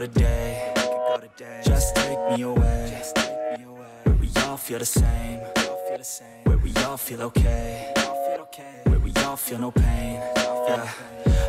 today. Just take me away. Where we all feel the same. Where we all feel okay. Where we all feel no pain. Yeah.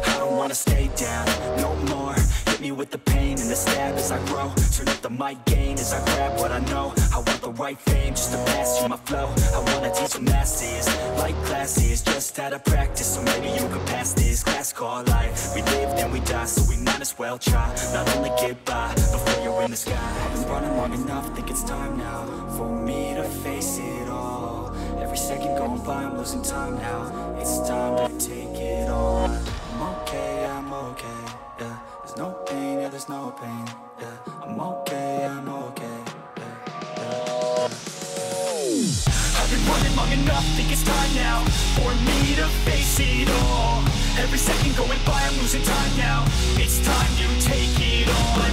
I don't wanna stay down no more. Hit me with the pain and the stab as I grow. Turn up the mic gain as I grab what I know. I want the right fame just to pass you my flow. I wanna teach the masses like classes, just out of practice. So maybe you can pass this class called life. We live then we die, so we might as well try. Not only get by before you're in the sky. I've been running long enough, think it's time now for me to face it all. Every second going by, I'm losing time now. It's time to take it on. No pain. Yeah, I'm okay, I'm okay. Yeah, yeah, yeah. I've been running long enough, think it's time now for me to face it all. Every second going by, I'm losing time now. It's time you take it on.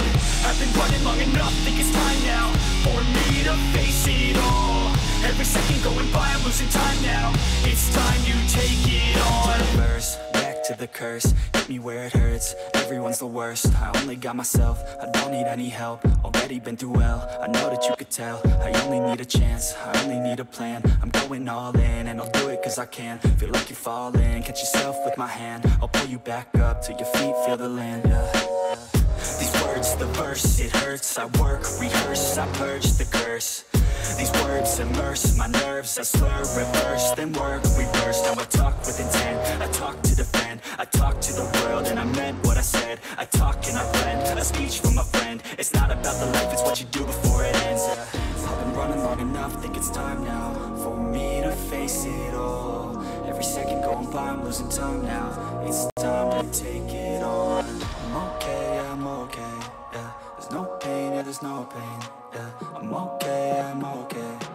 I've been running long enough, think it's time now for me to face it all. Every second going by, I'm losing time now. It's time you take it on. Verse, back to the curse, hit me where it hurts. Everyone's the worst. I only got myself, I don't need any help. Already been through hell, I know that you could tell. I only need a chance, I only need a plan. I'm going all in, and I'll do it cause I can. Feel like you're falling, catch yourself with my hand. I'll pull you back up till your feet feel the land. Yeah. These words, the verse, it hurts. I work, rehearse, I purge the curse. These words immerse my nerves. I slur, reverse, then work, reverse. Now I talk with intent. I talk to defend. I talk to the world, and I meant what I said. I talk and I blend. A speech from a friend. It's not about the life, it's what you do before it ends. Yeah. I've been running long enough, think it's time now for me to face it all. Every second going by, I'm losing time now. It's time to take it on. I'm okay, I'm okay. Yeah, there's no pain, yeah, there's no pain. Yeah, I'm okay, I'm okay.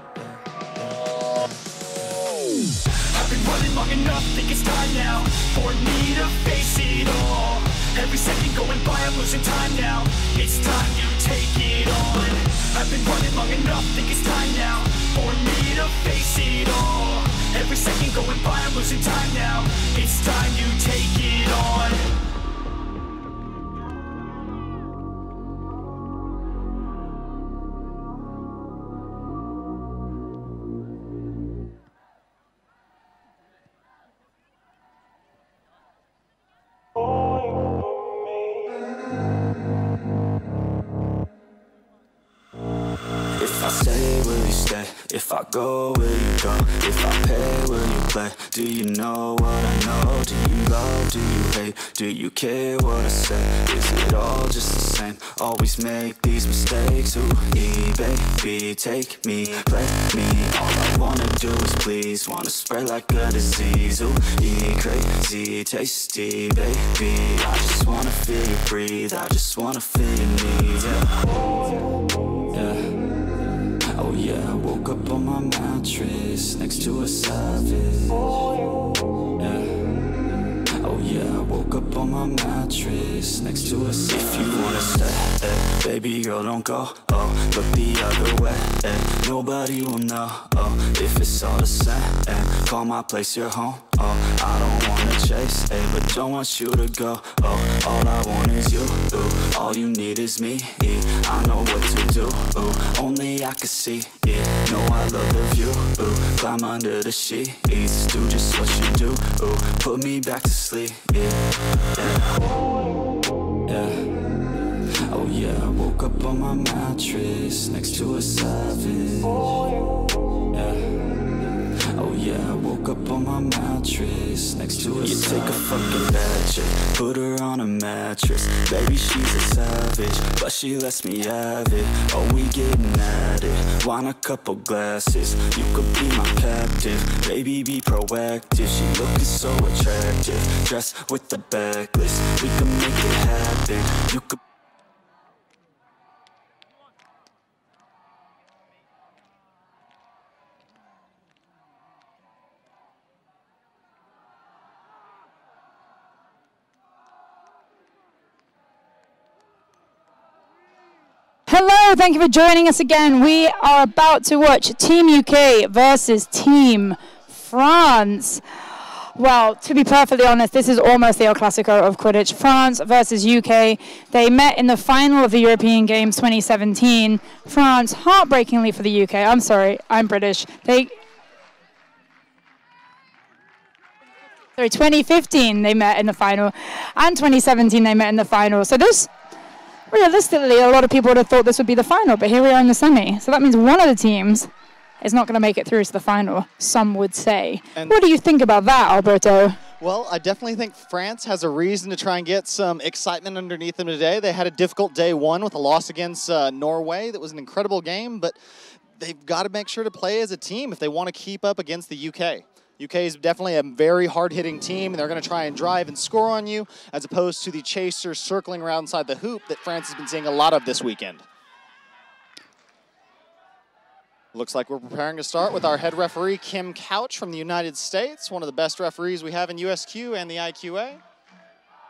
Enough, think it's time now for me to face it all. Every second going by, I'm losing time now. It's time you take it on. I've been running long enough, think it's time now for me to face it all. Every second going by, I'm losing time now. It's time you take it on. Go, where you go? If I pay, will you play? Do you know what I know? Do you love? Do you hate? Do you care what I say? Is it all just the same? Always make these mistakes Ooh, e baby, take me, play me All I wanna do is please Wanna spread like a disease Ooh, e crazy, tasty, baby I just wanna feel you breathe I just wanna feel your needs, yeah. Yeah. Woke up on my mattress next to a savage. Yeah. Oh yeah, I woke up on my mattress next to a savage. If you wanna stay, eh, baby girl, don't go. Oh, look the other way. Eh, nobody will know. Oh, if it's all the same. Eh, call my place your home. Oh, I don't wanna chase, eh, but don't want you to go. Oh, all I want is you. Ooh, all you need is me. I know what to do. Ooh, only I can see. Yeah, know I love the view. Ooh, climb under the sheets. Do just what you do. Ooh, put me back to sleep. Yeah, yeah, yeah. Oh yeah, I woke up on my mattress next to a savage. Yeah. Oh yeah, I woke up on my mattress next to a You take a fucking bad chick, put her on a mattress. Baby, she's a savage, but she lets me have it. Oh, we getting at it, want a couple glasses You could be my captive, baby, be proactive She looking so attractive, dressed with the backlist We can make it happen, you could Thank you for joining us again. We are about to watch Team UK versus Team France. Well, to be perfectly honest, this is almost the El Clasico of Quidditch. France versus UK. They met in the final of the European Games 2017. France, heartbreakingly for the UK. I'm sorry, I'm British. They. Sorry, 2015 they met in the final, and 2017 they met in the final. So this, realistically, a lot of people would have thought this would be the final, but here we are in the semi. So that means one of the teams is not going to make it through to the final, some would say. And what do you think about that, Alberto? Well, I definitely think France has a reason to try and get some excitement underneath them today. They had a difficult day one with a loss against uh, Norway. That was an incredible game, but they've got to make sure to play as a team if they want to keep up against the UK. UK is definitely a very hard-hitting team, and they're going to try and drive and score on you, as opposed to the chasers circling around inside the hoop that France has been seeing a lot of this weekend. Looks like we're preparing to start with our head referee, Kim Couch from the United States, one of the best referees we have in USQ and the IQA.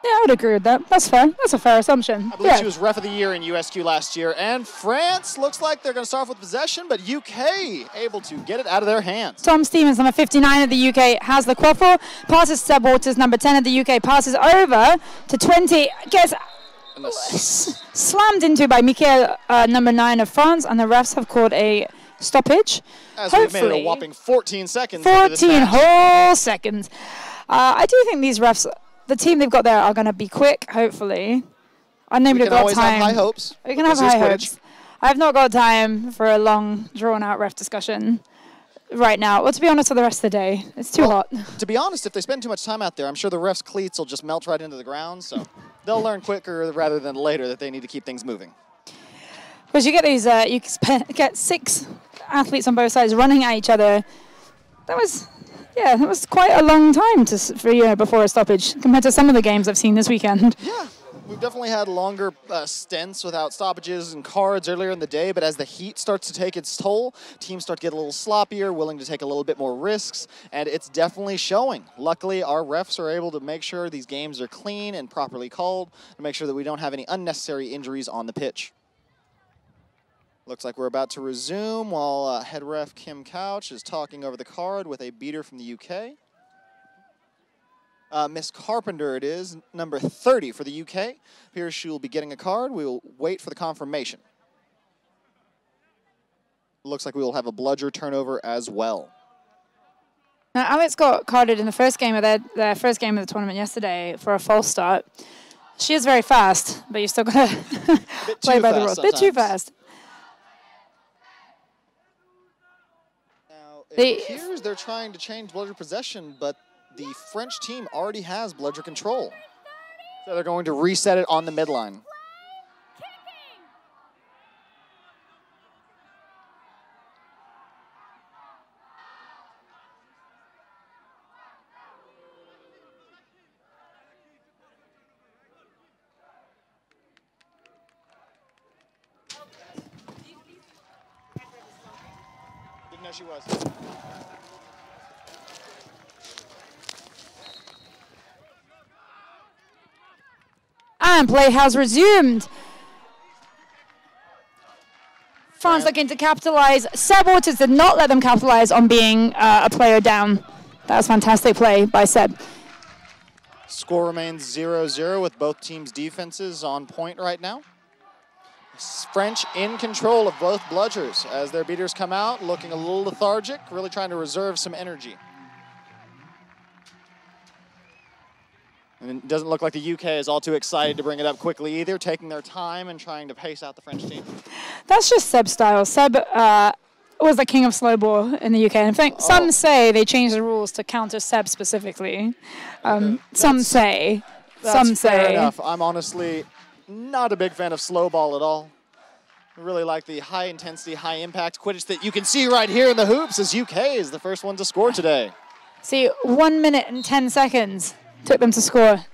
Yeah, I would agree with that. That's fair. That's a fair assumption. I believe yeah. she was ref of the year in USQ last year. And France looks like they're going to start off with possession, but UK able to get it out of their hands. Tom Stevens, number 59 of the UK, has the quaffle. Passes Seb Waters, number 10 of the UK. Passes over to 20. Gets And the s- slammed into by Michael, uh, number 9 of France. And the refs have called a stoppage. as we've made it a whopping 14 seconds. 14 whole seconds. Uh, I do think these refs, the team they've got there, are going to be quick, hopefully. I know We we've can got time. have high hopes. We can have high hopes. I've not got time for a long, drawn-out ref discussion right now. Well, to be honest, for the rest of the day, it's too Well, hot. To be honest, if they spend too much time out there, I'm sure the refs' cleats will just melt right into the ground. So they'll learn quicker rather than later that they need to keep things moving. Because you get these, uh, you get six athletes on both sides running at each other. That was, yeah, that was quite a long time to for you know before a stoppage compared to some of the games I've seen this weekend. Yeah, we've definitely had longer uh, stints without stoppages and cards earlier in the day, but as the heat starts to take its toll, teams start to get a little sloppier, willing to take a little bit more risks, and it's definitely showing. Luckily, our refs are able to make sure these games are clean and properly called to make sure that we don't have any unnecessary injuries on the pitch. Looks like we're about to resume while uh, head ref Kim Couch is talking over the card with a beater from the UK. Uh, Miss Carpenter, it is, number 30 for the UK. Here she will be getting a card. We will wait for the confirmation. Looks like we will have a bludger turnover as well. Now, Alex got carded in the first game of their, their first game of the tournament yesterday for a false start. She is very fast, but you still got to play by the rules. Bit too fast. Now, it They- appears they're trying to change bludger possession, but the French team already has bludger control. So they're going to reset it on the midline. Didn't know she was. And play has resumed. France looking to capitalize. Seb Waters did not let them capitalize on being uh, a player down. That was fantastic play by Seb. Score remains 0-0 with both teams' defenses on point right now. French in control of both bludgers as their beaters come out, looking a little lethargic, really trying to reserve some energy. And it doesn't look like the UK is all too excited to bring it up quickly either, taking their time and trying to pace out the French team. That's just Seb's style. Seb uh, was the king of slow ball in the UK. In fact, some Oh. say they changed the rules to counter Seb specifically. Um, some say. Some fair say. enough. I'm honestly not a big fan of slow ball at all. I really like the high intensity, high impact Quidditch that you can see right here in the hoops as UK is the first one to score today. See, one minute and 10 seconds took them to score.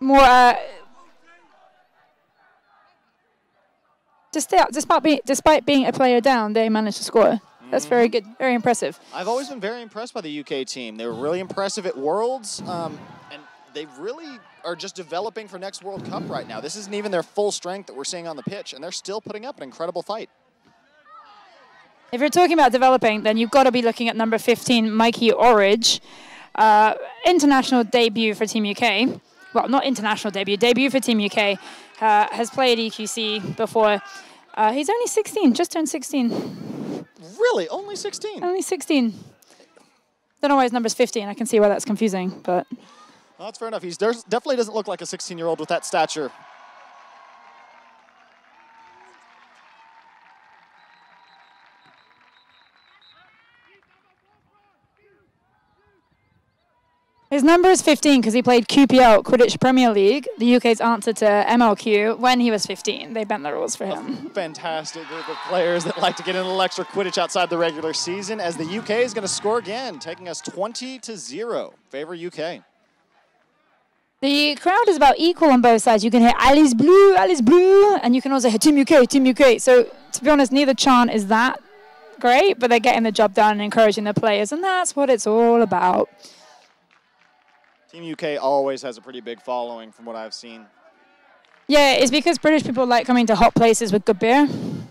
More, uh, despite, being, despite being a player down, they managed to score. That's very good, very impressive. I've always been very impressed by the UK team. They were really impressive at Worlds, um, and they really are just developing for next World Cup right now. This isn't even their full strength that we're seeing on the pitch, and they're still putting up an incredible fight. If you're talking about developing, then you've got to be looking at number 15, Mikey Orridge. Uh, international debut for Team UK. Well, not international debut, debut for Team UK. Uh, has played EQC before. Uh, he's only 16, just turned 16. Really, only 16. Only 16. Don't know why his number's 15. I can see why that's confusing, but Well, that's fair enough. He definitely doesn't look like a 16-year-old with that stature. His number is 15 because he played QPL, Quidditch Premier League, the UK's answer to MLQ, when he was 15. They bent the rules for him. Fantastic group of players that like to get in a little extra Quidditch outside the regular season as the UK is going to score again, taking us 20 to 0. Favor UK. The crowd is about equal on both sides. You can hear Allez les Bleus, Alice Blue, and you can also hear Team UK, Team UK. So, to be honest, neither chant is that great, but they're getting the job done and encouraging the players, and that's what it's all about. Team UK always has a pretty big following from what I've seen. Yeah, it's because British people like coming to hot places with good beer.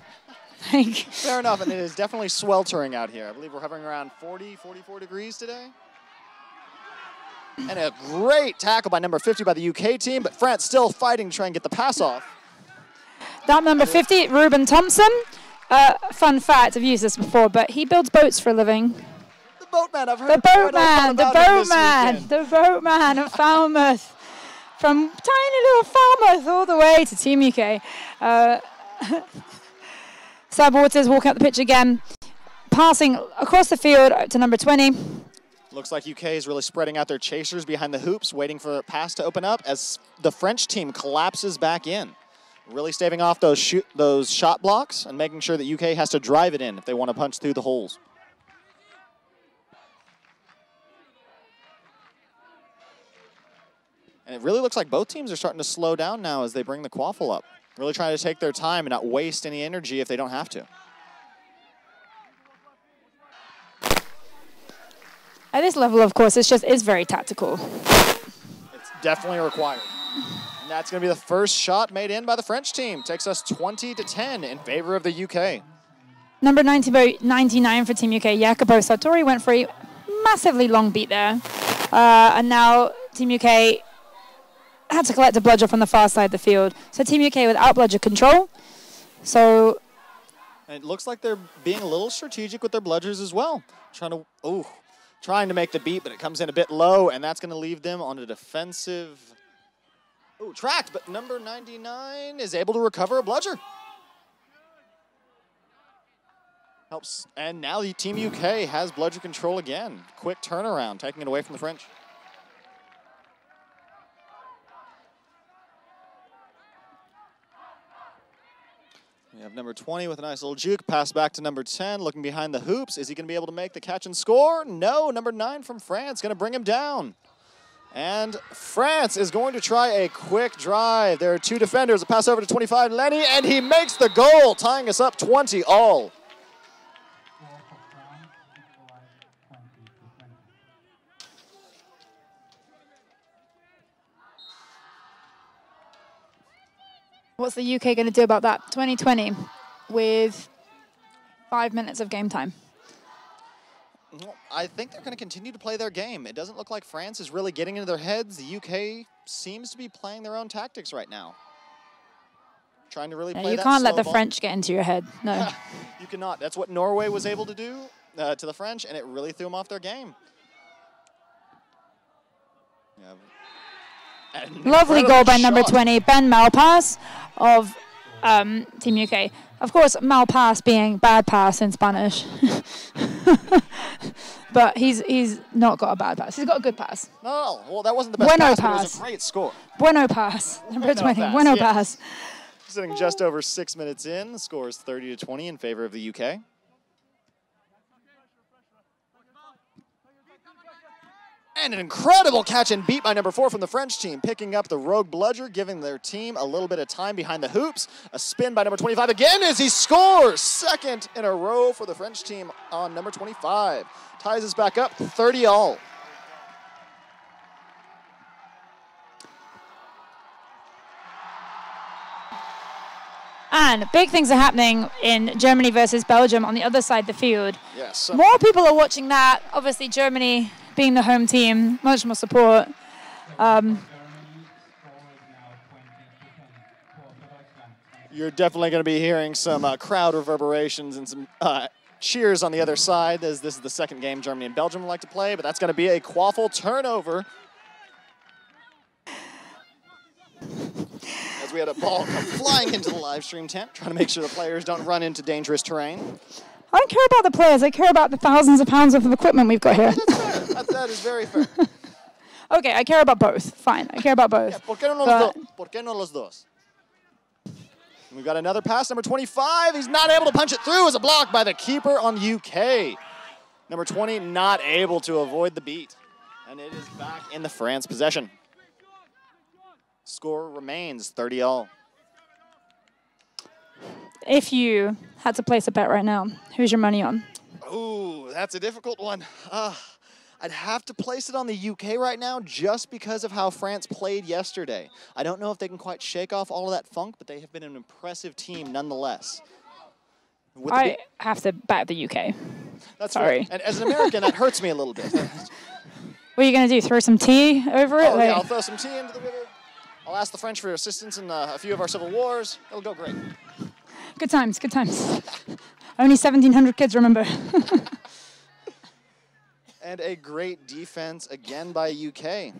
like, Fair enough, and it is definitely sweltering out here. I believe we're hovering around 40, 44 degrees today. And a great tackle by number 50 by the UK team, but France still fighting to try and get the pass off. that number 50, Ruben Thompson. Uh, fun fact, I've used this before, but he builds boats for a living. The boatman, I've heard The quite a lot boatman, the about him this boatman, the boatman of Falmouth. From tiny little Falmouth all the way to Team UK. Uh, Seb Waters walking up the pitch again, passing across the field to number 20. Looks like UK is really spreading out their chasers behind the hoops, waiting for a pass to open up as the French team collapses back in. Really staving off those shoot, those shot blocks and making sure that UK has to drive it in if they want to punch through the holes. And it really looks like both teams are starting to slow down now as they bring the quaffle up. Really trying to take their time and not waste any energy if they don't have to. At this level, of course, it's just it's very tactical. It's definitely required. And that's going to be the first shot made in by the French team. Takes us 20 to 10 in favor of the UK. Number 90, bo- 99 for Team UK, Jacopo Sartori went for a massively long beat there. Uh, and now Team UK had to collect a bludger from the far side of the field. So Team UK without bludger control. So it looks like they're being a little strategic with their bludgers as well. Trying to, oh, trying to make the beat, but it comes in a bit low, and that's going to leave them on a defensive. Oh, tracked, but number 99 is able to recover a bludger. Helps, and now the Team UK has bludger control again. Quick turnaround, taking it away from the French. We have number 20 with a nice little juke. Pass back to number 10, looking behind the hoops. Is he going to be able to make the catch and score? No. Number 9 from France going to bring him down. And France is going to try a quick drive. There are two defenders. A pass over to 25, Lenny, and he makes the goal, tying us up 20 all. What's the UK going to do about that? 2020 with five minutes of game time. I think they're going to continue to play their game. It doesn't look like France is really getting into their heads. The UK seems to be playing their own tactics right now. Trying to really Yeah, play you that can't let the ball. French get into your head. No. You cannot. That's what Norway was able to do uh, to the French, and it really threw them off their game. Yeah. Lovely goal by incredible number 20, Ben Malpass of um, Team UK. Of course, Malpass being bad pass in Spanish. but he's he's not got a bad pass. He's got a good pass. No, well, that wasn't the best Bueno pass, but it was pass. a great score. Bueno pass. Number Bueno 20. pass, bueno yes. pass. Sitting just over six minutes in, the score is 30 to 20 in favor of the UK. And an incredible catch and beat by number four from the French team, picking up the rogue bludger, giving their team a little bit of time behind the hoops. A spin by number 25 again as he scores. Second in a row for the French team on number 25. Ties us back up 30 all. And big things are happening in Germany versus Belgium on the other side of the field. Yes. More people are watching that. Obviously, Germany being the home team, much more support. Um, You're definitely going to be hearing some uh, crowd reverberations and some uh, cheers on the other side as this is the second game Germany and Belgium would like to play, but that's going to be a quaffle turnover. As we had a ball come flying into the live stream tent, trying to make sure the players don't run into dangerous terrain. I don't care about the players. I care about the thousands of pounds worth of equipment we've got here. That, that is very fair. okay, I care about both. Fine, I care about both. Yeah, ¿por, qué no los But- ¿Por qué no los dos? We've got another pass, number 25. He's not able to punch it through as a block by the keeper on UK. Number 20 not able to avoid the beat. And it is back in the France possession. Score remains 30 all. If you had to place a bet right now, who's your money on? Ooh, that's a difficult one. Uh, I'd have to place it on the UK right now just because of how France played yesterday. I don't know if they can quite shake off all of that funk, but they have been an impressive team nonetheless. With I have to bet the UK. that's sorry. right. And as an American, that hurts me a little bit. What are you gonna do? Throw some tea over it? oh, yeah, I'll throw some tea into the river. I'll ask the French for assistance in uh, a few of our civil wars. It'll go great. Good times, good times. Only 1,700 kids, remember. And a great defense again by UK.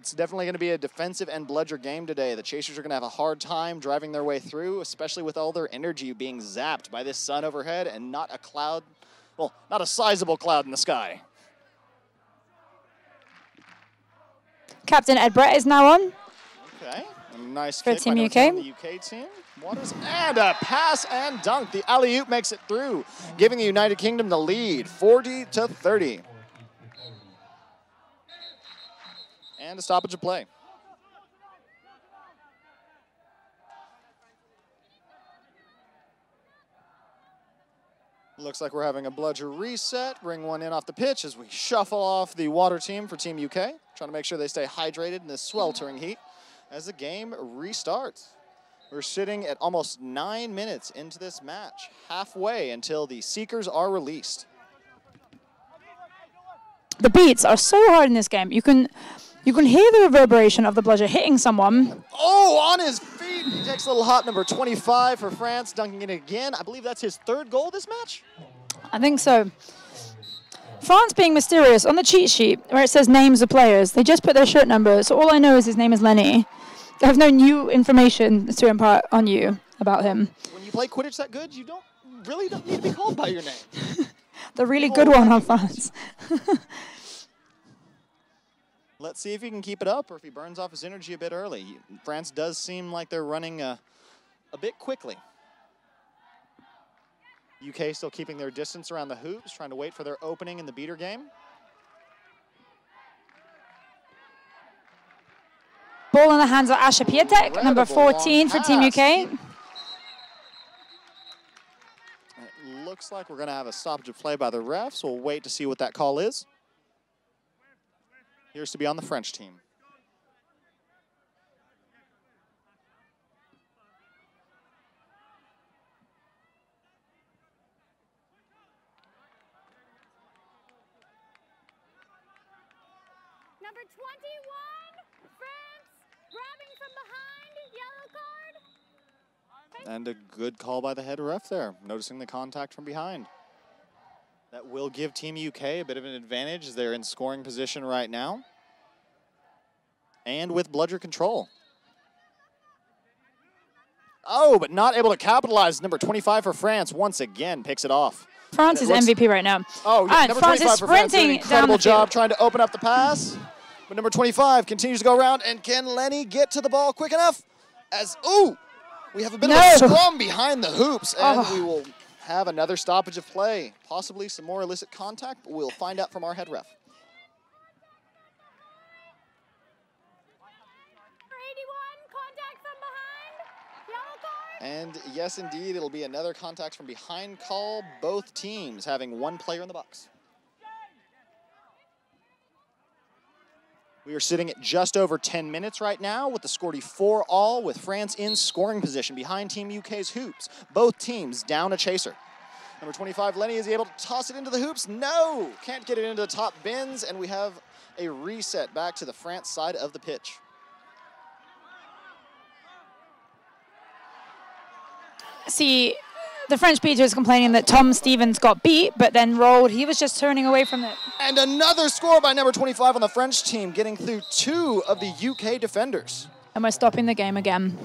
It's definitely going to be a defensive and bludger game today. The Chasers are going to have a hard time driving their way through, especially with all their energy being zapped by this sun overhead and not a cloud, well, not a sizable cloud in the sky. Captain Ed Brett is now on. Okay, a nice For kick Team UK. number 10 on the UK team. Waters and a pass and dunk. The alley oop makes it through, giving the United Kingdom the lead, 40 to 30. And a stoppage of play. Looks like we're having a bludger reset. Bring one in off the pitch as we shuffle off the water team for Team UK. Trying to make sure they stay hydrated in this sweltering heat as the game restarts. We're sitting at almost nine minutes into this match, halfway until the Seekers are released. The beats are so hard in this game. You can you can hear the reverberation of the bludger hitting someone. Oh, on his feet. He takes a little hot number 25 for France, dunking it again. I believe that's his third goal this match. I think so. France being mysterious on the cheat sheet where it says names of players, they just put their shirt number. So all I know is his name is Lenny. I have no new information to impart on you about him. When you play Quidditch that good, you don't really don't need to be called by your name. The really good one on France. Let's see if he can keep it up or if he burns off his energy a bit early. France does seem like they're running uh, a bit quickly. UK still keeping their distance around the hoops, trying to wait for their opening in the beater game. Ball in the hands of Asha Piatek, number Incredible long 14 for Team. UK. It looks like we're going to have a stoppage of play by the refs. We'll wait to see what that call is. Here's to be on the French team. Number 21, France, grabbing from behind, yellow card. And a good call by the head ref there, noticing the contact from behind. That will give Team UK a bit of an advantage as they're in scoring position right now. And with bludger control. Oh, but not able to capitalize. Number 25 for France once again picks it off. France is looks- MVP right now. Oh, yeah, and number France 25 is for France doing an incredible job trying to open up the pass. But number 25 continues to go around, and can Lenny get to the ball quick enough? As ooh, we have a bit of a scrum behind the hoops, and Oh. we ah. will have another stoppage of play, possibly some more illicit contact, but we'll find out from our head ref. Number 81, contact from behind, yellow card. And yes, indeed, it'll be another contact from behind call. Both teams having one player in the box. We are sitting at just over 10 minutes right now with the score to 4 all with France in scoring position behind Team UK's hoops. Both teams down a chaser. Number 25, Lenny, is he able to toss it into the hoops? No! Can't get it into the top bins, and we have a reset back to the France side of the pitch. See, the French beater is complaining that Tom Stevens got beat, but then rolled. He was just turning away from it. And another score by number 25 on the French team, getting through two of the UK defenders. And we're stopping the game again.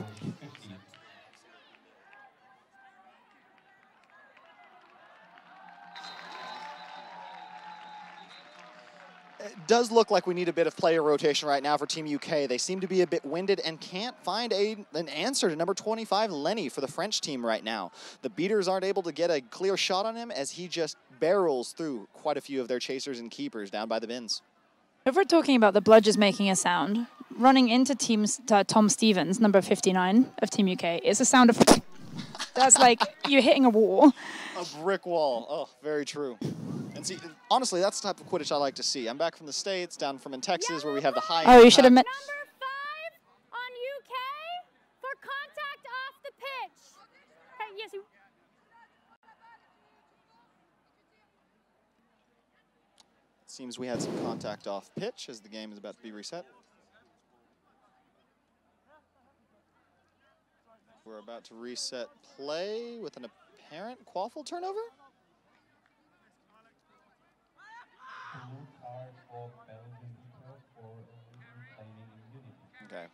Does look like we need a bit of player rotation right now for Team UK. They seem to be a bit winded and can't find a, an answer to number 25, Lenny, for the French team right now. The beaters aren't able to get a clear shot on him as he just barrels through quite a few of their chasers and keepers down by the bins. If we're talking about the bludgers making a sound, running into teams, uh, Tom Stevens, number 59 of Team UK, is a sound of. That's like you're hitting a wall. A brick wall. Oh, very true. And see, honestly, that's the type of Quidditch I like to see. I'm back from the States, down from in Texas, where we have the high. Oh, you should have met. Number five on UK for contact off the pitch. Okay, yes, you. Seems we had some contact off pitch as the game is about to be reset. We're about to reset play with an apparent quaffle turnover. Okay.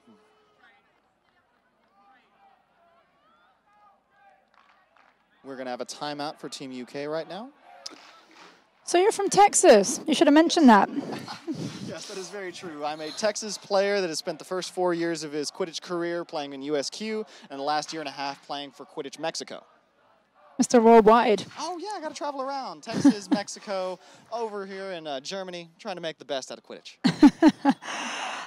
We're going to have a timeout for Team UK right now. So you're from Texas. You should have mentioned that. Yes, that is very true. I'm a Texas player that has spent the first four years of his Quidditch career playing in USQ and the last year and a half playing for Quidditch Mexico. Mr. Worldwide. Oh, yeah, I got to travel around Texas, Mexico, over here in uh, Germany, trying to make the best out of Quidditch.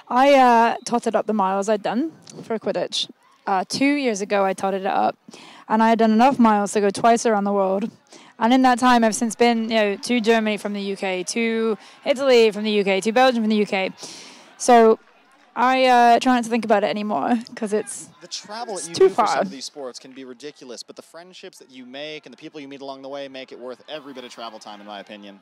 I uh, totted up the miles I'd done for Quidditch. Uh, two years ago, I totted it up, and I had done enough miles to go twice around the world. And in that time, I've since been, you know, to Germany from the UK, to Italy from the UK, to Belgium from the UK. So I uh, try not to think about it anymore because it's The travel that you too do for some far. of these sports can be ridiculous, but the friendships that you make and the people you meet along the way make it worth every bit of travel time, in my opinion.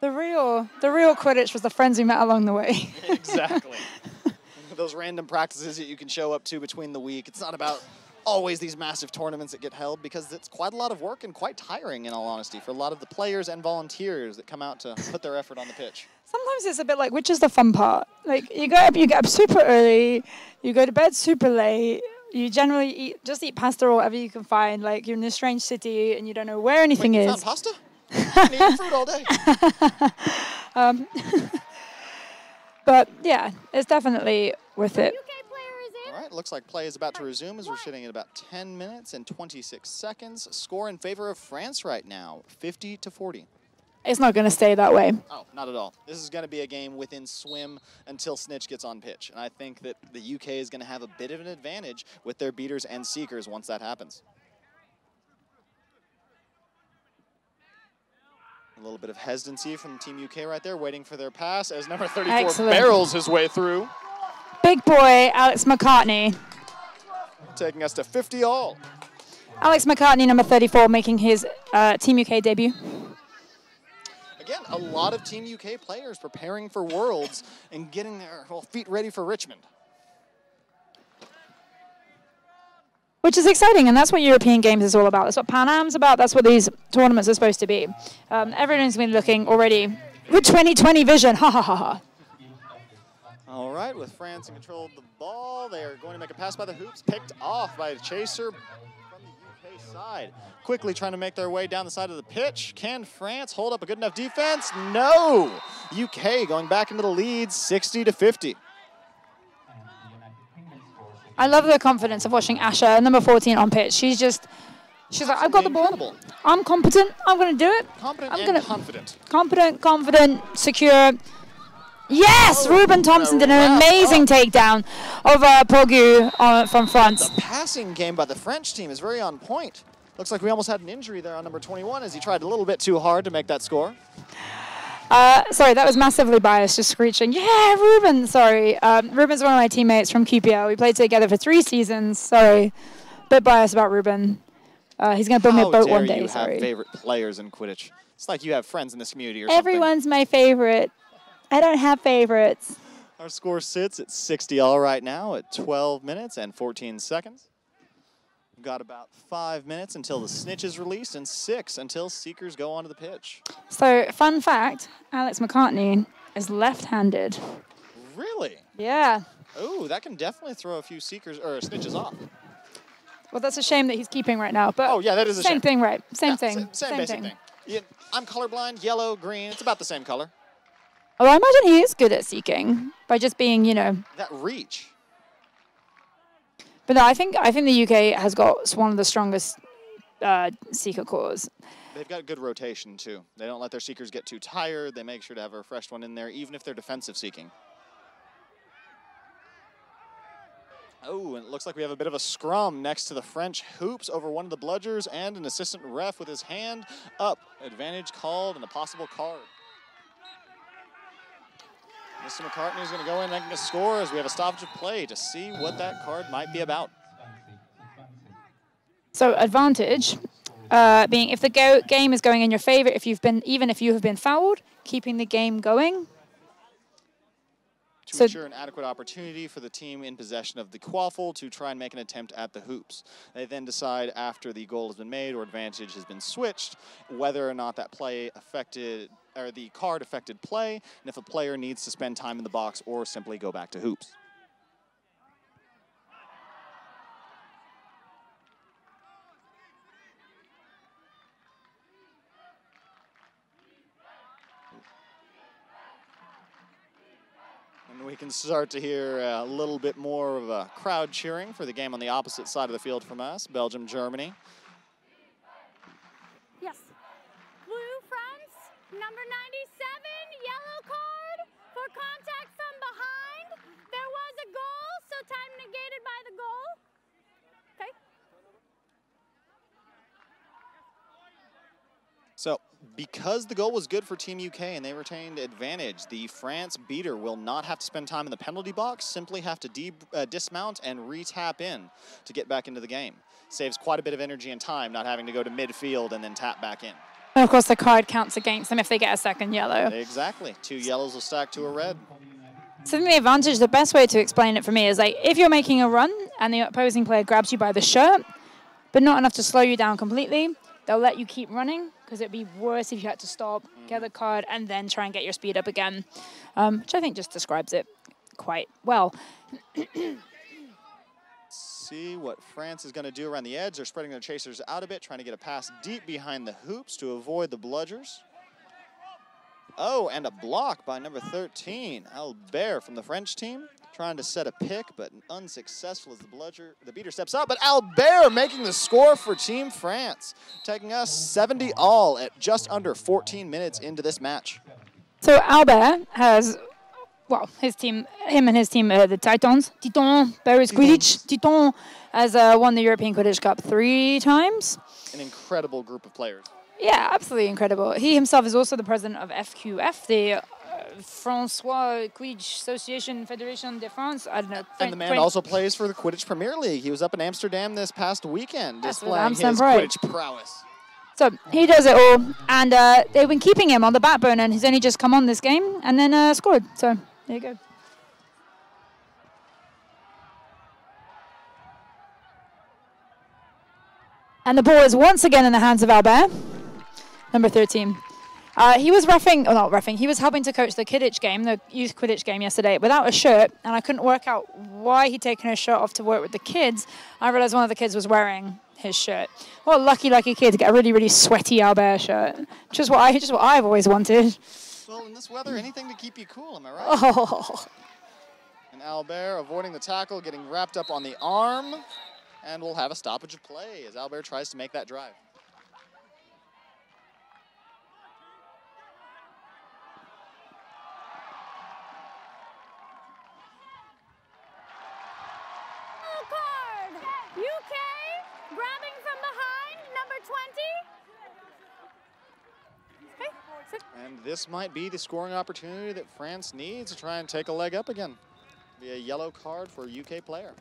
the real, the real Quidditch was the friends we met along the way. exactly. Those random practices that you can show up to between the week. It's not about always these massive tournaments that get held because it's quite a lot of work and quite tiring, in all honesty, for a lot of the players and volunteers that come out to put their effort on the pitch. Sometimes it's a bit like, which is the fun part? Like, you get up, you get up super early, you go to bed super late. You generally eat, just eat pasta or whatever you can find. Like you're in a strange city and you don't know where anything Wait, is. pasta? Eating fruit all day. Um, but yeah, it's definitely worth it. UK player is in. All right, looks like play is about to resume as we're sitting at about 10 minutes and 26 seconds. Score in favor of France right now, 50 to 40. It's not going to stay that way. Oh, not at all. This is going to be a game within swim until Snitch gets on pitch. And I think that the UK is going to have a bit of an advantage with their beaters and seekers once that happens. A little bit of hesitancy from Team UK right there, waiting for their pass as number 34 Excellent. barrels his way through, Big boy, Alex McCartney. taking us to 50 all. Alex McCartney, number 34, making his uh, Team UK debut. Again, a lot of Team UK players preparing for Worlds and getting their well, feet ready for Richmond. Which is exciting, and that's what European Games is all about. That's what Pan Am's about. That's what these tournaments are supposed to be. Um, everyone's been looking already with 2020 vision. Ha ha ha ha. All right, with France in control of the ball, they are going to make a pass by the hoops, picked off by a chaser from the UK side. Quickly trying to make their way down the side of the pitch. Can France hold up a good enough defense? No! UK going back into the lead, 60 to 50. I love the confidence of watching Asha, number 14, on pitch. She's just, she's like, I've got the ball. I'm competent. I'm going to do it. Competent I'm and gonna- confident. Competent, confident, secure. Yes, Oh, Ruben Thompson did an amazing up. takedown of uh, Pogu uh, from France. The passing game by the French team is very on point. Looks like we almost had an injury there on number 21 as he tried a little bit too hard to make that score. Uh, sorry, that was massively biased, just screeching. Yeah, Ruben. Sorry, um, Ruben's one of my teammates from QPL. We played together for three seasons. Sorry, bit biased about Ruben. Uh, he's going to build me a boat one day. you sorry. have favorite players in Quidditch? It's like you have friends in this community or something. Everyone's my favorite. I don't have favorites. Our score sits at 60 all right now at 12 minutes and 14 seconds. We've got about five minutes until the snitch is released and six until seekers go onto the pitch. So, fun fact Alex McCartney is left handed. Really? Yeah. Oh, that can definitely throw a few seekers or snitches off. Well, that's a shame that he's keeping right now. But Oh, yeah, that is a same thing, right? Same Yeah, thing. sa- Same, basic thing. Yeah, I'm colorblind, yellow, green. It's about the same color. Oh, I imagine he is good at seeking by just being, you know. That reach. But no, I think I think the UK has got one of the strongest uh, seeker cores. They've got good rotation too. They don't let their seekers get too tired. They make sure to have a refreshed one in there, even if they're defensive seeking. Oh, and it looks like we have a bit of a scrum next to the French hoops over one of the bludgers and an assistant ref with his hand up. Advantage called and a possible card. Mr. McCartney is going to go in and score as we have a stoppage of play to see what that card might be about. So advantage uh, being if the go- game is going in your favor, if you've been even if you have been fouled, keeping the game going. To So- ensure an adequate opportunity for the team in possession of the quaffle to try and make an attempt at the hoops. They then decide after the goal has been made or advantage has been switched whether or not that play affected or the card affected play and if a player needs to spend time in the box or simply go back to hoops. And we can start to hear a little bit more of a crowd cheering for the game on the opposite side of the field from us, Belgium, Germany. Yes. Blue France, number 97, yellow card for contact from behind. There was a goal, so time negated by the goal. Okay. So, because the goal was good for Team UK and they retained advantage, the France beater will not have to spend time in the penalty box, simply have to uh, dismount and re-tap in to get back into the game. Saves quite a bit of energy and time not having to go to midfield and then tap back in. And of course, the card counts against them if they get a second yellow. Exactly. Two yellows will stack to a red. So the advantage, the best way to explain it for me is like if you're making a run and the opposing player grabs you by the shirt, but not enough to slow you down completely, they'll let you keep running because it'd be worse if you had to stop, get the card, and then try and get your speed up again, um, which I think just describes it quite well. See what France is going to do around the edge. They're spreading their chasers out a bit, trying to get a pass deep behind the hoops to avoid the bludgers. Oh, and a block by number 13, Albert from the French team. Trying to set a pick, but unsuccessful as the bludger, the beater steps up. But Albert making the score for Team France, taking us 70 all at just under 14 minutes into this match. So Albert has, well, his team, him and his team, uh, the Titans, Titan, Paris Quidditch, Titan has uh, won the European Quidditch Cup three times. An incredible group of players. Yeah, absolutely incredible. He himself is also the president of FQF, the Francois Quidditch Association Fédération de France. I don't know. And the man Fran- also plays for the Quidditch Premier League. He was up in Amsterdam this past weekend That's displaying his right. Quidditch prowess. So he does it all, and uh, they've been keeping him on the backbone, and he's only just come on this game and then uh, scored. So there you go. And the ball is once again in the hands of Albert, number 13. Uh, he was roughing, or not roughing, he was helping to coach the Quidditch game, the youth Quidditch game yesterday, without a shirt, and I couldn't work out why he'd taken his shirt off to work with the kids. I realized one of the kids was wearing his shirt. What a lucky, lucky kid to get a really, really sweaty Albert shirt. Which is what, I, which is what I've always wanted. Well, in this weather, anything to keep you cool, am I right? Oh, And Albert avoiding the tackle, getting wrapped up on the arm, and we'll have a stoppage of play as Albert tries to make that drive. Yellow card. UK grabbing from behind, number 20. Okay. Sit. And this might be the scoring opportunity that France needs to try and take a leg up again. Be a yellow card for a UK player.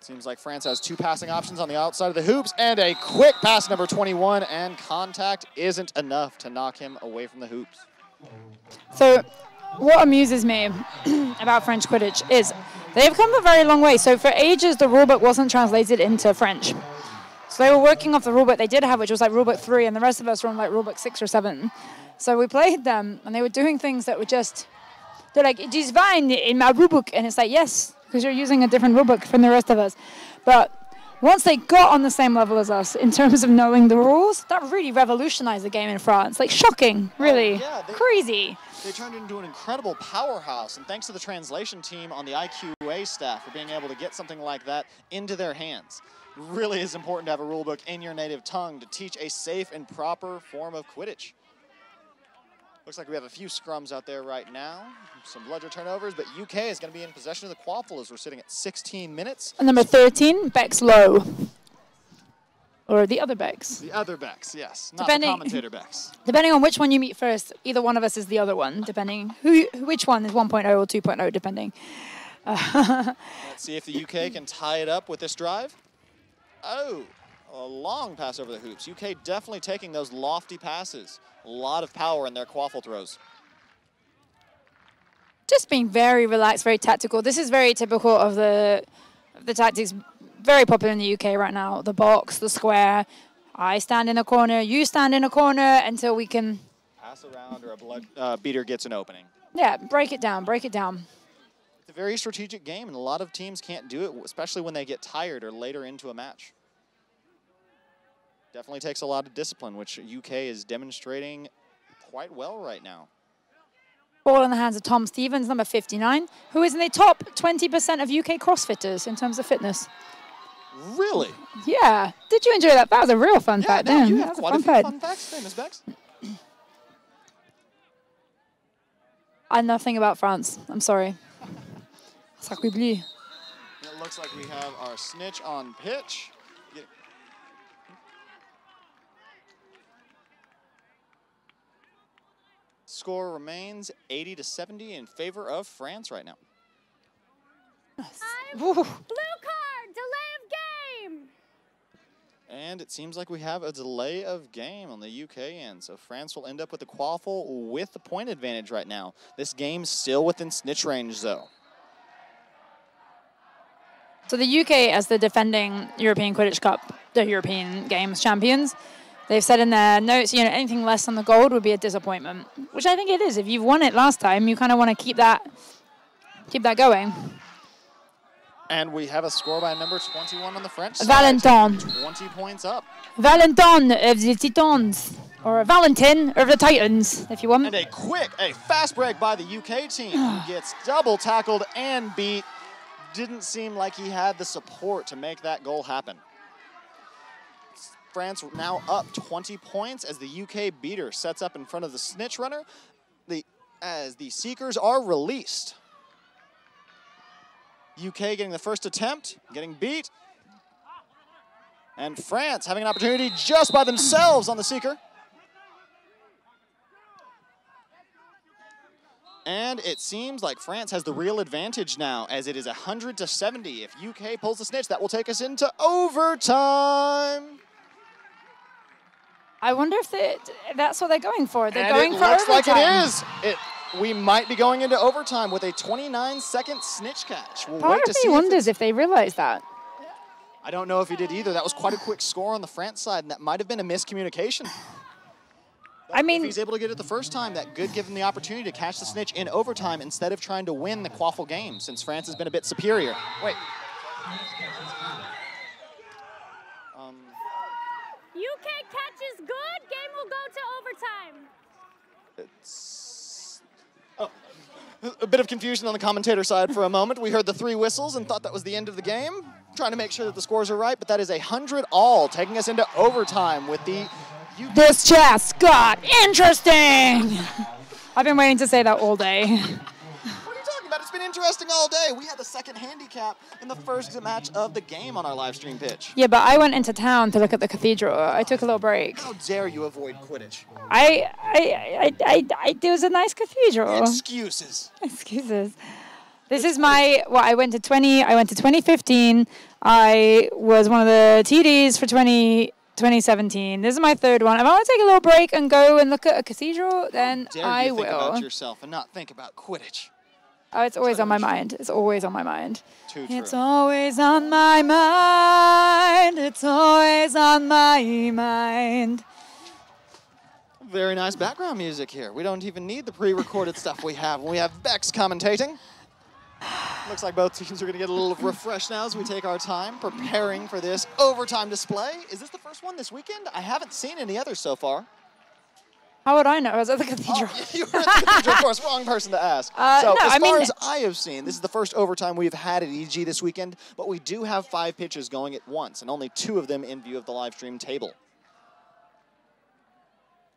Seems like France has two passing options on the outside of the hoops and a quick pass, number 21, and contact isn't enough to knock him away from the hoops. So, what amuses me about French Quidditch is they've come a very long way. So, for ages, the rulebook wasn't translated into French. So, they were working off the rulebook they did have, which was like rulebook 3, and the rest of us were on like rulebook 6 or 7. So, we played them, and they were doing things that were just, they're like, it is fine in my rulebook. And it's like, yes, because you're using a different rulebook from the rest of us. But once they got on the same level as us in terms of knowing the rules, that really revolutionized the game in France. Like shocking, really. Oh, yeah, they- Crazy. They turned into an incredible powerhouse, and thanks to the translation team on the IQA staff for being able to get something like that into their hands. Really is important to have a rulebook in your native tongue to teach a safe and proper form of Quidditch. Looks like we have a few scrums out there right now, some bludger turnovers, but UK is going to be in possession of the quaffle as we're sitting at 16 minutes. And number 13, Bex Low. Or the other Bex. The other Bex, yes, not Depending- the commentator Bex. Depending on which one you meet first, either one of us is the other one, depending who which one is 1.0 or 2.0, depending. Let's see if the UK can tie it up with this drive. Oh, a long pass over the hoops. UK definitely taking those lofty passes. A lot of power in their quaffle throws. just being very relaxed, very tactical. This is very typical of the of the tactics very popular in the UK right now. The box, the square. I stand in a corner, you stand in a corner until we can Pass around or a blood uh, beater gets an opening. yeah, break it down, break it down. It's a very strategic game, and a lot of teams can't do it, especially when they get tired or later into a match. Definitely takes a lot of discipline, which UK is demonstrating quite well right now. Ball in the hands of Tom Stevens, number 59, who is in the top 20% of UK CrossFitters in terms of fitness. Really? Yeah. Did you enjoy that? That was a real fun Yeah, fact. no, Damn, you have was a quite fun a few fact. fun facts, famous Bex. I know nothing about France. I'm sorry. Sacre bleu. It looks like we have our snitch on pitch. Score remains 80 to 70 in favor of France right now. Ooh. Blue card, delay of game. And it seems like we have a delay of game on the UK end. So France will end up with the quaffle with the point advantage right now. This game's still within snitch range though. So the UK, as the defending European Quidditch Cup, the European Games champions, they've said in their notes, you know, anything less than the gold would be a disappointment, which I think it is. If you've won it last time, you kind of want to keep that, keep that going. And we have a score by number 21 on the French side. Valentin, 20 points up. Valentin of the Titans, or Valentin of the Titans, if you want. And a quick, a fast break by the UK team who gets double tackled and beat. Didn't seem like he had the support to make that goal happen. France now up 20 points as the UK beater sets up in front of the snitch runner. The as the seekers are released. UK getting the first attempt, getting beat. And France having an opportunity just by themselves on the seeker. And it seems like France has the real advantage now, as it is 100 to 70. If UK pulls the snitch, that will take us into overtime. I wonder if they, that's what they're going for. They're and going it for looks overtime. like it is. It, we might be going into overtime with a 29 second snitch catch. We'll Part wait to of see. me if wonders it's- if they realize that. I don't know if he did either. That was quite a quick score on the France side, and that might have been a miscommunication. I if mean, he's able to get it the first time, that could give him the opportunity to catch the snitch in overtime instead of trying to win the quaffle game, since France has been a bit superior. Wait. Um, UK catches good, game will go to overtime. it's a bit of confusion on the commentator side for a moment. We heard the three whistles and thought that was the end of the game. Trying to make sure that the scores are right, but that is a hundred all, taking us into overtime with the. UK this chess got interesting. I've been waiting to say that all day. What are you talking about? It's been interesting all day. We had the second handicap in the first match of the game on our live stream pitch. Yeah, but I went into town to look at the cathedral. I took a little break. How dare you avoid Quidditch? I, I, I, I, I there was a nice cathedral. Excuses. Excuses. This is my well. I went to 20. I went to 2015. I was one of the TDs for 20. 2017. This is my third one. If I want to take a little break and go and look at a cathedral, then Dare I you think will. about yourself and not think about Quidditch. Oh, it's always on my mind. It's always on my mind. Too It's always on my mind. It's always on my mind. Very nice background music here. We don't even need the pre-recorded stuff we have when we have Bex commentating. Looks like both teams are going to get a little refreshed now as we take our time preparing for this overtime display. Is this the first one this weekend? I haven't seen any others so far. How would I know? I was at the cathedral. Oh, you were at the cathedral, of course. Wrong person to ask. Uh, so, no, as I far mean- as I have seen, this is the first overtime we've had at EG this weekend, but we do have five pitches going at once, and only two of them in view of the live stream table.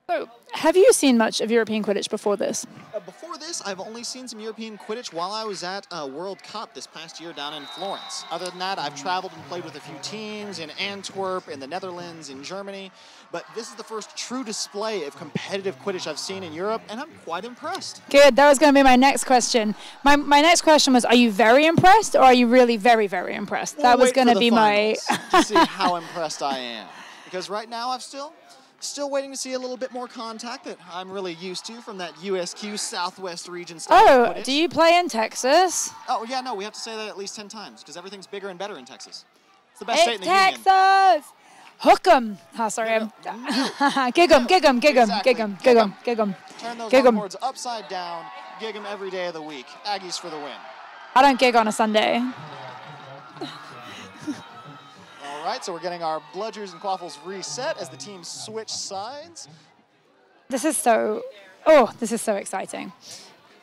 So, have you seen much of European Quidditch before this? Uh, before this, I've only seen some European Quidditch while I was at uh, World Cup this past year down in Florence. Other than that, I've traveled and played with a few teams in Antwerp, in the Netherlands, in Germany. But this is the first true display of competitive Quidditch I've seen in Europe, and I'm quite impressed. Good. That was going to be my next question. My, my next question was: Are you very impressed, or are you really very very impressed? that We'll was going to be my. finals to see how impressed I am. Because right now, I've still still waiting to see a little bit more contact that I'm really used to from that USQ Southwest region. Oh, do you play in Texas? Oh yeah, no, we have to say that at least ten times because everything's bigger and better in Texas. It's the best state in It's the union. Texas. Hook 'em. Oh, sorry. I'm, gig 'em, gig 'em, gig 'em, gig 'em, gig 'em, gig 'em. Turn those Gig 'em. boards upside down. Gig them every day of the week. Aggies for the win. I don't gig on a Sunday. Right, so we're getting our bludgers and quaffles reset as the teams switch sides. This is so. Oh, this is so exciting.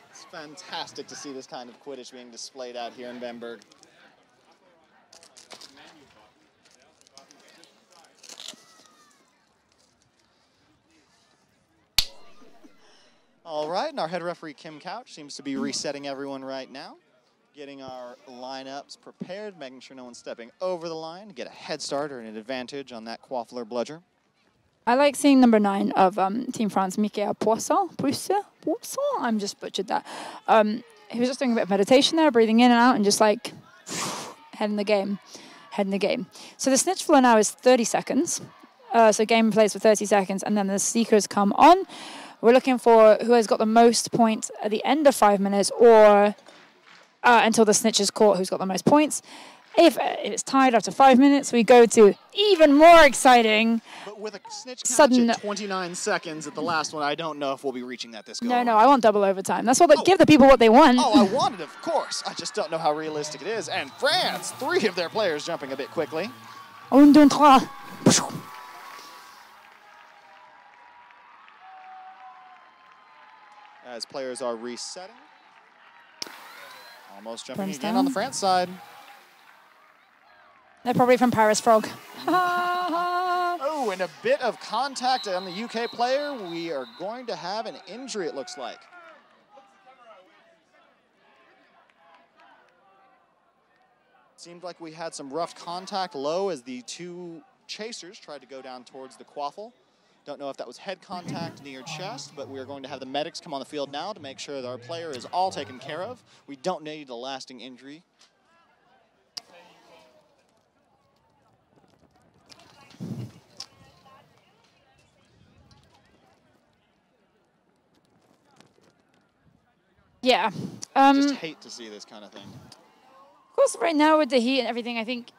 It's fantastic to see this kind of Quidditch being displayed out here in Bamberg. All right, and our head referee Kim Couch seems to be resetting everyone right now, getting our lineups prepared, making sure no one's stepping over the line, to get a head start or an advantage on that Quaffler bludger. I like seeing number nine of um, Team France, Michael Poisson. Poisson? Poisson? I'm just butchered that. Um, he was just doing a bit of meditation there, breathing in and out, and just like head in the game, head in the game. So the snitch flow now is 30 seconds. Uh, so game plays for 30 seconds, and then the seekers come on. We're looking for who has got the most points at the end of five minutes, or uh, until the snitch is caught, who's got the most points. If, uh, if it's tied after five minutes, we go to even more exciting. But with a snitch Sudden- at 29 seconds at the last one, I don't know if we'll be reaching that this go. No, no, I want double overtime. That's what Oh. give the people what they want. Oh, I want it, of course. I just don't know how realistic it is. And France, three of their players jumping a bit quickly. Un, deux, trois. As players are resetting. Almost jumping again on the. France side. They're probably from Paris Frog. Oh, and a bit of contact on the UK player. We are going to have an injury, it looks like. Seemed like we had some rough contact low as the two chasers tried to go down towards the quaffle. Don't know if that was head contact, knee or chest, but we are going to have the medics come on the field now to make sure that our player is all taken care of. We don't need a lasting injury. yeah. Um, Just hate to see this kind of thing. Of course, right now with the heat and everything, I think,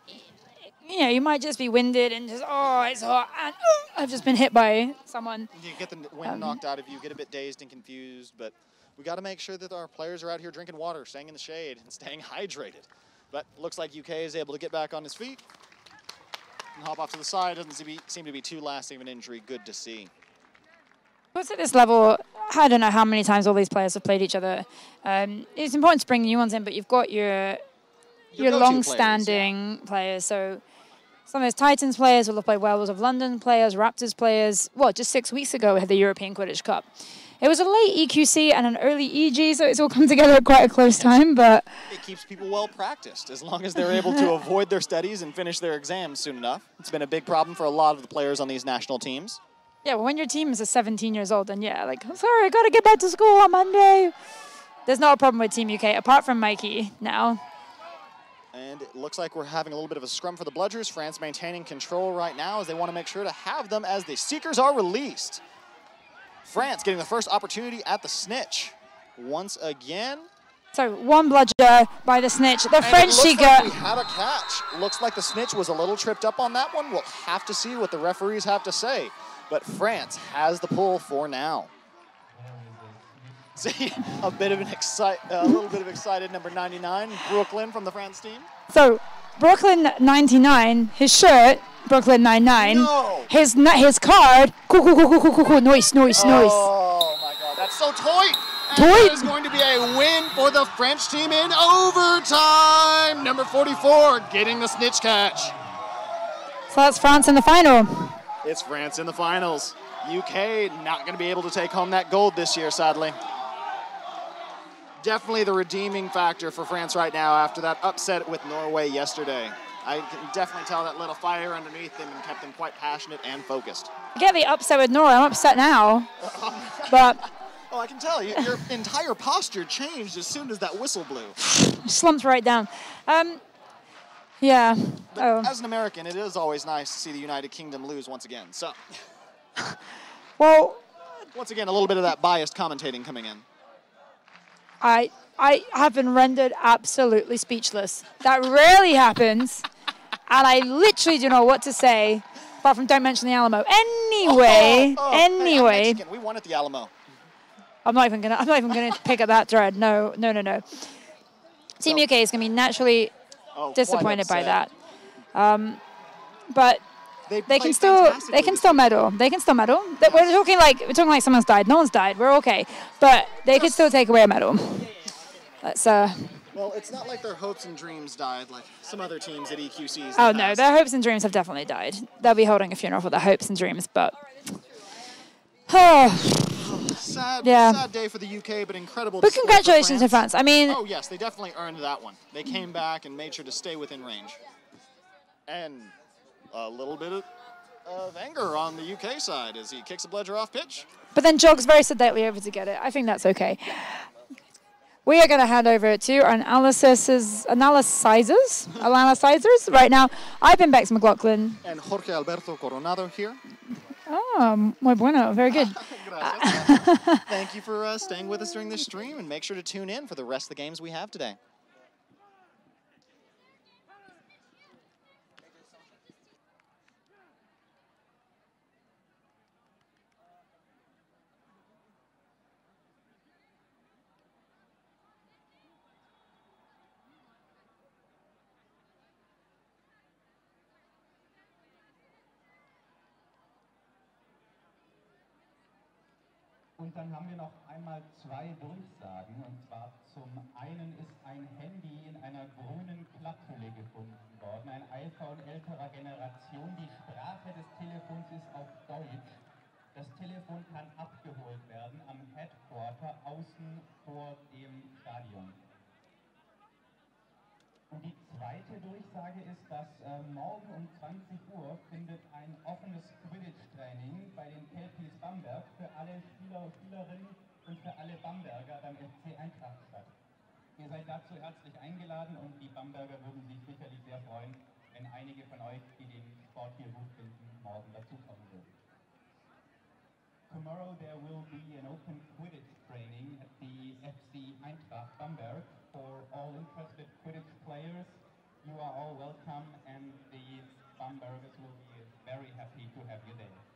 you know, you might just be winded and just, oh, it's hot. And oh, I've just been hit by someone. You get the wind Um, knocked out of you, get a bit dazed and confused, but we got to make sure that our players are out here drinking water, staying in the shade, and staying hydrated. But looks like UK is able to get back on his feet and hop off to the side. Doesn't seem to be, seem to be too lasting of an injury. Good to see. But at this level, I don't know how many times all these players have played each other. Um, it's important to bring new ones in, but you've got your your, go-to long-standing players, So some of those Titans players will have played Werewolves of London players, Raptors players. Well, just six weeks ago we had the European Quidditch Cup. It was a late EQC and an early EG, so it's all come together at quite a close time. But It keeps people well practiced as long as they're able to avoid their studies and finish their exams soon enough. It's been a big problem for a lot of the players on these national teams. yeah, well, when your team is a 17 years old, then yeah, like, I'm sorry, I got to get back to school on Monday. there's not a problem with Team UK apart from Mikey now. And it looks like we're having a little bit of a scrum for the Bludgers. France maintaining control right now as they want to make sure to have them as the Seekers are released. France getting the first opportunity at the snitch. Once again. So one bludger by the snitch. The and French Seeker. like we had a catch. Looks like the snitch was a little tripped up on that one. We'll have to see what the referees have to say. But France has the pull for now. See, a bit of an excite, a little bit of excited number 99, Brooklyn from the France team. So Brooklyn 99, his shirt, Brooklyn 99. No. His his card, cool, cool, cool, cool, cool, cool, cool, noise, noise, noise. Oh my God, that's so tight. Tight. that is going to be a win for the French team in overtime. Number 44 getting the snitch catch. So that's France in the final. It's France in the finals. UK not going to be able to take home that gold this year, sadly. Definitely the redeeming factor for France right now after that upset with Norway yesterday. I can definitely tell that little fire underneath them and kept them quite passionate and focused. I get the upset with Norway. I'm upset now. But Oh, I can tell you, your entire posture changed as soon as that whistle blew. slumped right down. Um, yeah. Oh. as an American, it is always nice to see the United Kingdom lose once again. So, Well, once again, a little bit of that biased commentating coming in. I I have been rendered absolutely speechless. That rarely happens, and I literally don't know what to say. Apart from don't mention the Alamo. Anyway, Oh, oh, anyway, Mexican. we won at the Alamo. I'm not even gonna. I'm not even gonna pick up that thread. No, no, no, no. Team UK is gonna be naturally Oh, disappointed by that. Um, but They, they can still they can still medal. They can still medal. That- We're talking like we're talking like someone's died. No one's died. We're okay. But they could still take away a medal. That's uh. Well, it's not like their hopes and dreams died like some other teams at EQCs. Oh the no, their hopes and dreams have definitely died. They'll be holding a funeral for their hopes and dreams, but. Oh, sad, Yeah. sad day for the UK, but incredible. but display for congratulations to France. I mean, Oh yes, they definitely earned that one. They came back and made sure to stay within range. And a little bit of, of anger on the UK side as he kicks a bludger off pitch. but then jogs very sedately over to get it. I think that's okay. We are going to hand over to our analysis, analyzers, analyzers right now. I've been Bex McLaughlin. And Jorge Alberto Coronado here. Oh, muy bueno, very good. Thank you for uh, staying with us during this stream, and make sure to tune in for the rest of the games we have today. Dann haben wir noch einmal zwei Durchsagen. Und zwar zum einen ist ein Handy in einer grünen Klapphülle gefunden worden. Ein iPhone älterer Generation. Die Sprache des Telefons ist auf Deutsch. Das Telefon kann abgeholt werden am Headquarter außen vor dem Stadion. Und die zweite Durchsage ist, dass äh, morgen um 20 Uhr findet ein offenes Quidditch-Training bei den Kelpies Bamberg für alle Spieler und Spielerinnen und für alle Bamberger beim FC Eintracht statt. Ihr seid dazu herzlich eingeladen und die Bamberger würden sich sicherlich sehr freuen, wenn einige von euch, die den Sport hier gut finden, morgen dazukommen würden. Tomorrow there will be an open Quidditch training at the FC Eintracht Bamberg for all interested Quidditch players. You are all welcome and the Bambergers will be very happy to have you there.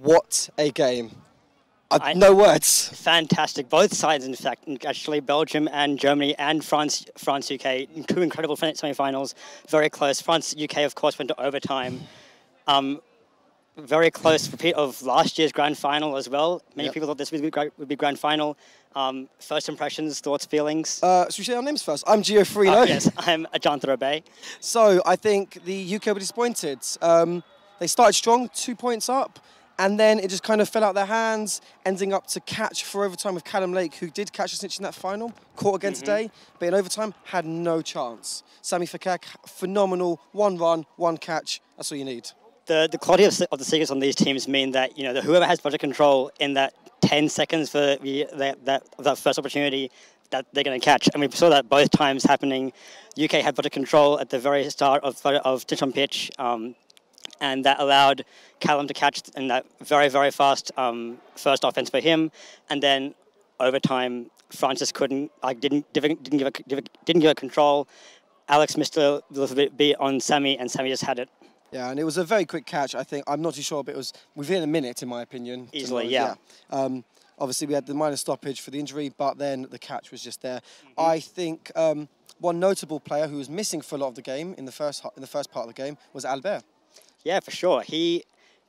What a game. Uh, I- no words. Fantastic. Both sides, in fact, actually, Belgium and Germany and France, France, UK, two incredible fin- semi-finals, very close. France, UK, of course, went to overtime. Um, very close repeat of last year's grand final as well. Many Yep. people thought this would be, gra- would be grand final. Um, first impressions, thoughts, feelings. Uh, should we say our names first? I'm Gio Frino. Uh, yes, I'm Ajanta Bay. So I think the UK were disappointed. Um, they started strong, two points up, and then it just kind of fell out their hands, ending up to catch for overtime with Callum Lake, who did catch a snitch in that final, caught again today, but in overtime had no chance. Sami Fakak, phenomenal, one run, one catch. That's all you need. the the quality of, of the seekers on these teams mean that you know the, whoever has bludger control in that 10 seconds for the, that, that that first opportunity that they're going to catch, and we saw that both times happening. UK had bludger control at the very start of of pitch on pitch, um, and that allowed Callum to catch in that very very fast um, first offense for him, and then overtime Francis couldn't like didn't didn't didn't give a, didn't give a control. Alex missed a little bit beat on Sammy, and Sammy just had it. Yeah, and it was a very quick catch. I think I'm not too sure, but it was within a minute, in my opinion. Easily, know, yeah. Um, obviously, we had the minor stoppage for the injury, but then the catch was just there. Mm-hmm. I think um, one notable player who was missing for a lot of the game in the first in the first part of the game was Albert. Yeah, for sure. He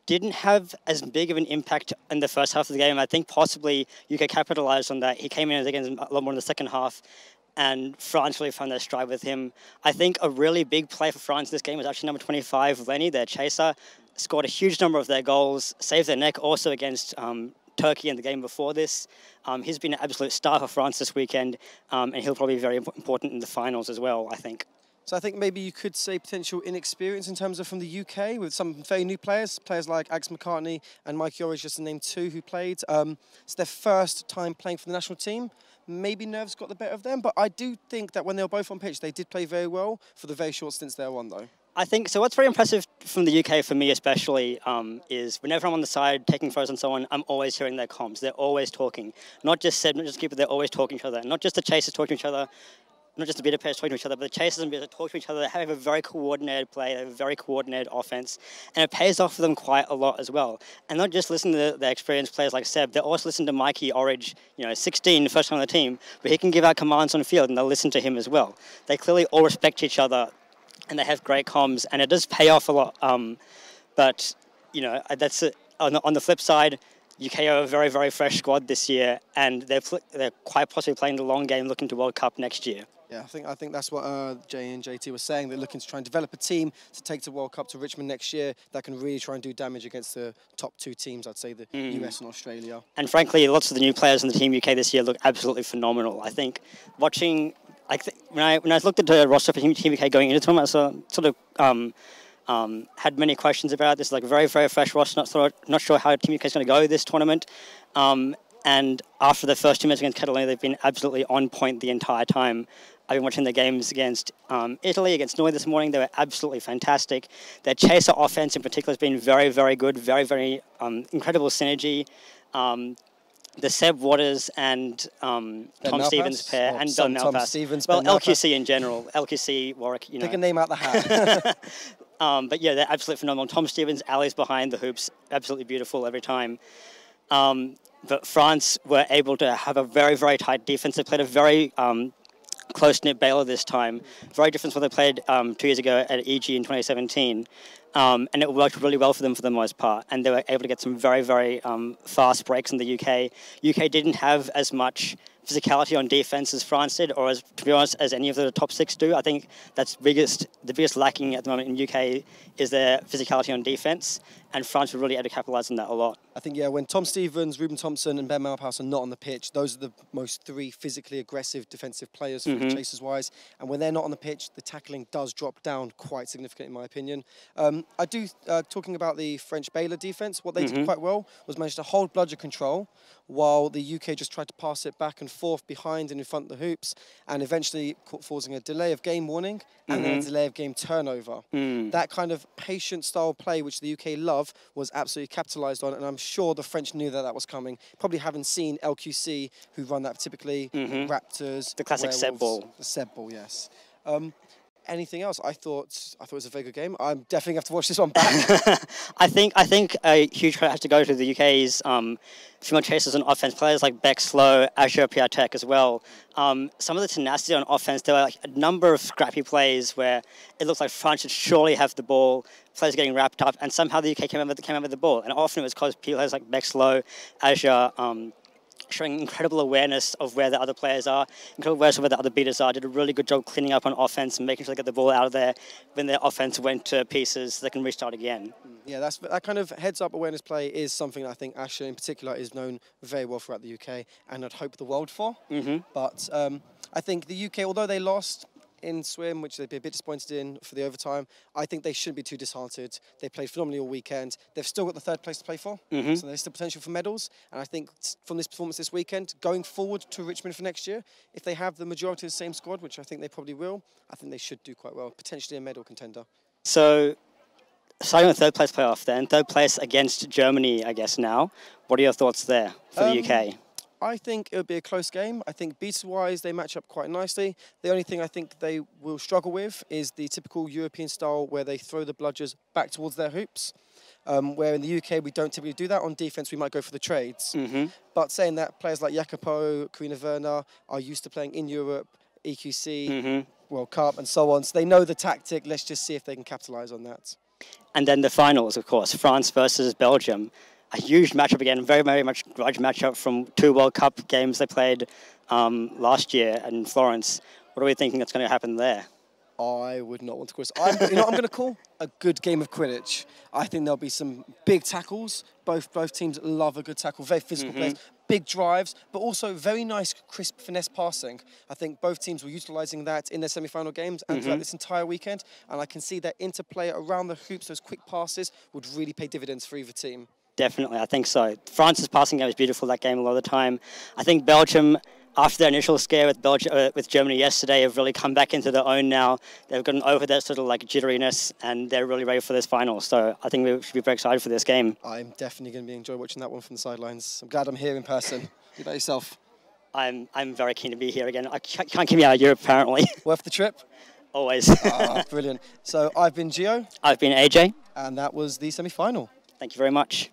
didn't have as big of an impact in the first half of the game. I think possibly UK capitalized on that. He came in again a lot more in the second half, and France really found their stride with him. I think a really big play for France in this game was actually number 25, Lenny, their chaser. Scored a huge number of their goals, saved their neck also against um, Turkey in the game before this. Um, he's been an absolute star for France this weekend, um, and he'll probably be very important in the finals as well, I think. So I think maybe you could say potential inexperience in terms of from the UK with some very new players, players like Ax McCartney and Mikey Orridge, just to name two who played. Um, it's their first time playing for the national team. Maybe nerves got the better of them, but I do think that when they were both on pitch, they did play very well for the very short stints they were on, though. I think so. What's very impressive from the UK for me, especially, um, is whenever I'm on the side taking photos and so on, I'm always hearing their comms. They're always talking. Not just Seb, not just keeper, they're always talking to each other. Not just the chasers talking to each other, not just the beater players talking to each other, but the chasers and beater talk to each other. They have a very coordinated play, they have a very coordinated offense, and it pays off for them quite a lot as well. And not just listen to the experienced players like Seb, they also listen to Mikey Orridge, you know, 16, the first time on the team, but he can give out commands on the field, and they'll listen to him as well. They clearly all respect each other and they have great comms, and it does pay off a lot. Um, but you know, uh, that's it. On the, on the flip side, UK are a very very fresh squad this year, and they're they're quite possibly playing the long game, looking to World Cup next year. Yeah, I think I think that's what uh, Jay and JT were saying. They're looking to try and develop a team to take the World Cup to Richmond next year that can really try and do damage against the top two teams. I'd say the US and Australia. And frankly, lots of the new players in the Team UK this year look absolutely phenomenal. I think watching, I th- when I when I looked at the roster for Team UK going into the tournament, I saw, sort of um, um, had many questions about this. Like very very fresh roster. Not sort not sure how Team UK is going to go this tournament. Um, and after the first two minutes against Catalonia, they've been absolutely on point the entire time. I've been watching the games against um, Italy, against Norway this morning. They were absolutely fantastic. Their chaser offense in particular has been very, very good, very, very um, incredible synergy. Um, the Seb Waters and um, Tom Malpass? Stevens pair, and Don Ben Tom Stevens, well, Ben Malpass. LQC in general, LQC Warwick. You know, Pick a name out the hat. um, but yeah, they're absolutely phenomenal. Tom Stevens, Ali's behind the hoops, absolutely beautiful every time. Um, but France were able to have a very, very tight defense. They played a very um, close knit Baylor this time. Very different from what they played um, two years ago at EG in 2017. Um, and it worked really well for them for the most part. And they were able to get some very, very um, fast breaks in the UK. UK didn't have as much physicality on defense as France did, or as to be honest, as any of the top six do. I think that's biggest the biggest lacking at the moment in UK is their physicality on defense, and France were really able to capitalise on that a lot. I think yeah, when Tom Stevens, Ruben Thompson, and Ben Malpass are not on the pitch, those are the most three physically aggressive defensive players for Mhm. chasers wise. And when they're not on the pitch, the tackling does drop down quite significantly, in my opinion. Um, I do uh, talking about the French Baylor defense. What they did Mhm. quite well was manage to hold bludger control, while the UK just tried to pass it back and forth behind and in front of the hoops, and eventually causing a delay of game warning and then a Mhm. delay of game turnover. Mm. That kind of patient style play, which the UK love, was absolutely capitalised on, and I'm sure the French knew that that was coming. Probably haven't seen LQC, who run that typically, Mhm. Raptors, The classic Seb ball. the Seb ball, yes. Um, anything else, I thought I thought it was a very good game. I'm definitely going to have to watch this one back. I think I think a huge credit has to go to the UK's um, female chasers on offense, players like Bex Low, Azure Piatek as well. Um, some of the tenacity on offense, there were like a number of scrappy plays where it looked like France should surely have the ball, players getting wrapped up, and somehow the UK came out with, came out with the ball. And often it was because players like Bex Low, Azure, um, showing incredible awareness of where the other players are, incredible awareness of where the other beaters are. Did a really good job cleaning up on offense and making sure they get the ball out of there when their offense went to pieces, they can restart again. Yeah, that's that kind of heads-up awareness play is something I think Asher in particular is known very well throughout the UK, and I'd hope the world for. Mm-hmm. But um, I think the UK, although they lost in swim, which they'd be a bit disappointed in for the overtime, I think they shouldn't be too disheartened. They played phenomenally all weekend. They've still got the third place to play for, Mhm. so there's still potential for medals. And I think from this performance this weekend, going forward to Richmond for next year, if they have the majority of the same squad, which I think they probably will, I think they should do quite well, potentially a medal contender. So, starting with third place playoff then, third place against Germany, I guess now. What are your thoughts there for the Um, UK? I think it would be a close game. I think beats-wise, they match up quite nicely. The only thing I think they will struggle with is the typical European style where they throw the bludgers back towards their hoops. Um, where in the UK, we don't typically do that. On defense, we might go for the trades. hmm But saying that, players like Jacopo, Karina Werner are used to playing in Europe, EQC, hmm World Cup, and so on. So they know the tactic. Let's just see if they can capitalise on that. And then the finals, of course, France versus Belgium. A huge matchup again, very, very much grudge matchup from two World Cup games they played um, last year in Florence. What are we thinking that's going to happen there? I would not want to call. I'm, you know what I'm going to call a good game of Quidditch. I think there'll be some big tackles. Both both teams love a good tackle. Very physical players, big drives, but also very nice, crisp finesse passing. I think both teams were utilising that in their semi-final games and throughout this entire weekend. And I can see that interplay around the hoops, those quick passes, would really pay dividends for either team. Definitely, I think so. France's passing game was beautiful that game a lot of the time. I think Belgium, after their initial scare with Belgium, uh, with Germany yesterday, have really come back into their own now. They've gotten over that sort of like jitteriness, and they're really ready for this final. So I think we should be very excited for this game. I'm definitely going to be enjoying watching that one from the sidelines. I'm glad I'm here in person. What about yourself? I'm I'm very keen to be here again. I can't, can't keep me out of Europe apparently. Worth the trip? Always. Ah, brilliant. So I've been Gio, I've been AJ. and that was the semi-final. Thank you very much.